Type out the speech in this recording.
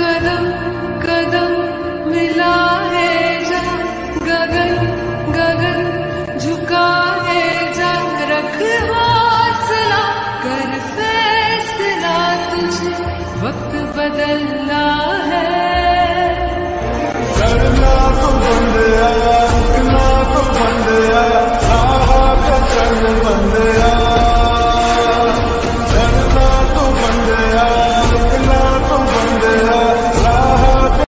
कदम कदम मिला है जा। गगन गगन झुका है जा। रख हौसला कर फैसला तुझे। वक्त बदल